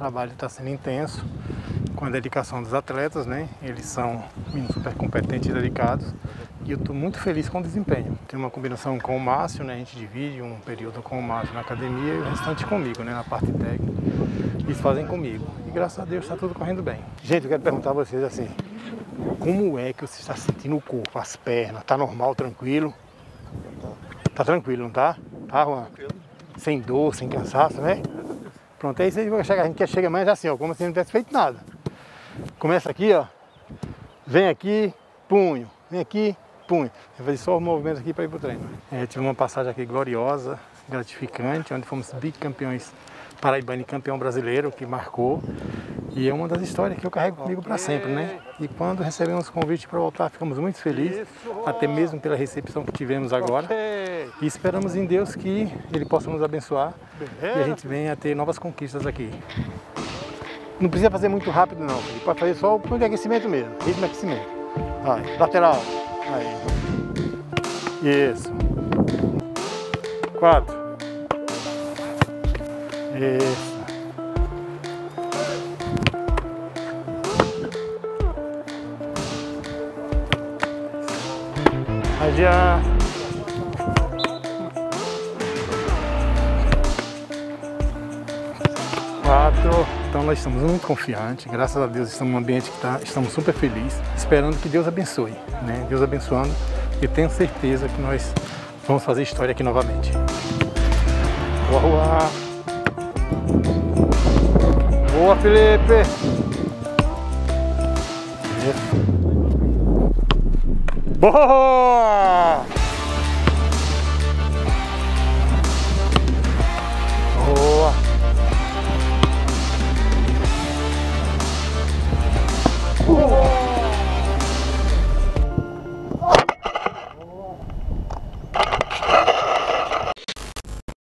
trabalho está sendo intenso, com a dedicação dos atletas, né? Eles são meninos super competentes e dedicados. E eu estou muito feliz com o desempenho. Tem uma combinação com o Márcio, né? A gente divide um período com o Márcio na academia e o restante comigo, né? Na parte técnica. Eles fazem comigo. E graças a Deus está tudo correndo bem. Gente, eu quero perguntar a vocês assim, como é que você está sentindo o corpo, as pernas? Tá normal, tranquilo? Tá tranquilo, não tá? Tá, Juan? Sem dor, sem cansaço, né? Pronto, aí você vai chegar, a gente quer chegar mais assim, ó, como se não tivesse feito nada. Começa aqui, ó. Vem aqui, punho. Vem aqui, punho. Vai fazer só os movimentos aqui para ir pro treino. É, tive uma passagem aqui gloriosa, gratificante, onde fomos bicampeões paraibano e campeão brasileiro, que marcou. E é uma das histórias que eu carrego comigo para sempre, né? E quando recebemos o convite para voltar, ficamos muito felizes, até mesmo pela recepção que tivemos agora. E esperamos em Deus que Ele possa nos abençoar e a gente venha a ter novas conquistas aqui. Não precisa fazer muito rápido não, ele pode fazer só o de aquecimento mesmo, ritmo de aquecimento. Vai, lateral. Aí. Isso. Quatro. Isso. Adiante. Quatro. Então nós estamos muito confiantes, graças a Deus estamos num ambiente que tá, estamos super felizes, esperando que Deus abençoe, né? Deus abençoando e tenho certeza que nós vamos fazer história aqui novamente. Boa, boa. Boa, Felipe. Boa!